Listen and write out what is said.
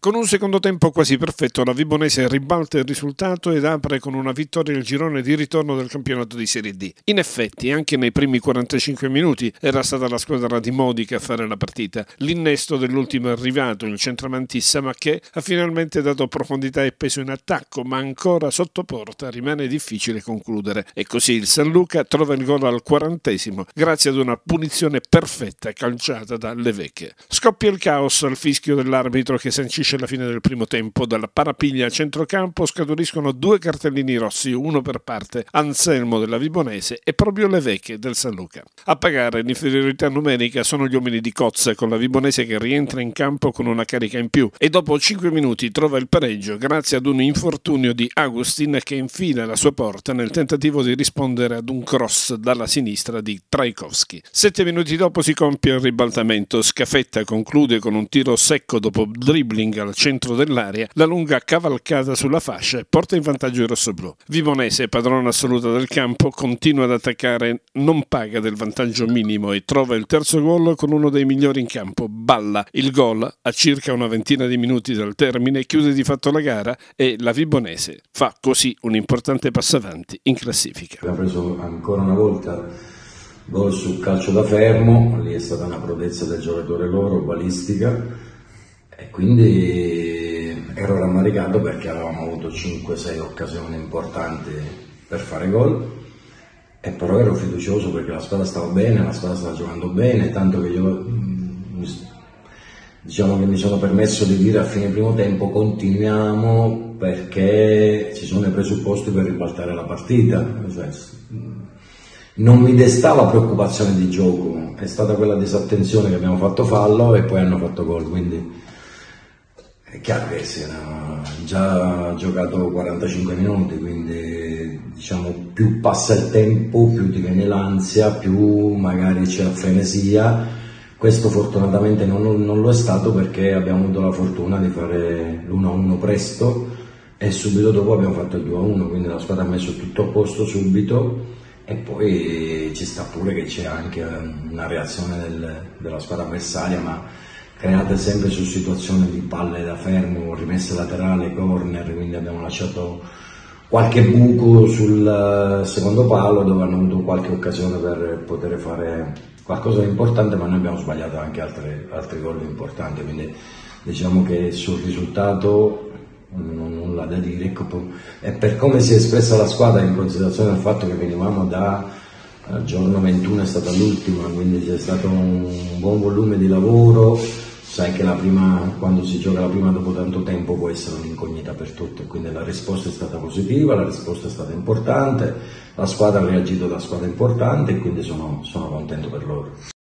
Con un secondo tempo quasi perfetto, la Vibonese ribalta il risultato ed apre con una vittoria il girone di ritorno del campionato di Serie D. In effetti, anche nei primi 45 minuti era stata la squadra di Modica a fare la partita. L'innesto dell'ultimo arrivato, il centravanti Macché, ha finalmente dato profondità e peso in attacco, ma ancora sotto porta rimane difficile concludere. E così il San Luca trova il gol al quarantesimo, grazie ad una punizione perfetta calciata da Levecche. Scoppia il caos al fischio dell'arbitro che sancisce finisce la fine del primo tempo. Dalla parapiglia a centrocampo scaturiscono due cartellini rossi, uno per parte, Anselmo della Vibonese e proprio le vecchie del San Luca. A pagare l'inferiorità numerica sono gli uomini di Cozza con la Vibonese che rientra in campo con una carica in più e dopo 5 minuti trova il pareggio grazie ad un infortunio di Agustin che infila la sua porta nel tentativo di rispondere ad un cross dalla sinistra di Trajkowski. Sette minuti dopo si compie il ribaltamento, Scafetta conclude con un tiro secco dopo dribbling al centro dell'area, la lunga cavalcata sulla fascia porta in vantaggio il rossoblù. Vimonese, padrona assoluta del campo, continua ad attaccare, non paga del vantaggio minimo e trova il terzo gol con uno dei migliori in campo, Balla. Il gol, a circa una ventina di minuti dal termine, chiude di fatto la gara e la Vibonese fa così un importante passo avanti in classifica. Abbiamo preso ancora una volta gol sul calcio da fermo, lì è stata una prodezza del giocatore loro, balistica e quindi ero rammaricato perché avevamo avuto 5-6 occasioni importanti per fare gol e però ero fiducioso perché la squadra stava bene, la squadra stava giocando bene, tanto che io mm, diciamo che mi sono permesso di dire a fine primo tempo continuiamo perché ci sono i presupposti per ribaltare la partita. Cioè, non mi destava preoccupazione di gioco, è stata quella disattenzione che abbiamo fatto fallo e poi hanno fatto gol, quindi è chiaro che si era già giocato 45 minuti, quindi diciamo più passa il tempo, più ti viene l'ansia, più magari c'è la frenesia. Questo fortunatamente non, non lo è stato perché abbiamo avuto la fortuna di fare l'1-1 presto e subito dopo abbiamo fatto il 2-1, quindi la squadra ha messo tutto a posto subito e poi ci sta pure che c'è anche una reazione del, della squadra avversaria, ma create sempre su situazioni di palle da fermo, rimesse laterali, corner, quindi abbiamo lasciato qualche buco sul secondo palo dove hanno avuto qualche occasione per poter fare qualcosa di importante, ma noi abbiamo sbagliato anche altre, altri gol importanti, quindi diciamo che sul risultato non ho nulla da dire. Ecco, e per come si è espressa la squadra in considerazione del fatto che venivamo da il giorno 21 è stata l'ultima, quindi c'è stato un buon volume di lavoro, sai che prima, quando si gioca la prima dopo tanto tempo può essere un'incognita per tutti, quindi la risposta è stata positiva, la risposta è stata importante, la squadra ha reagito da squadra importante e quindi sono, sono contento per loro.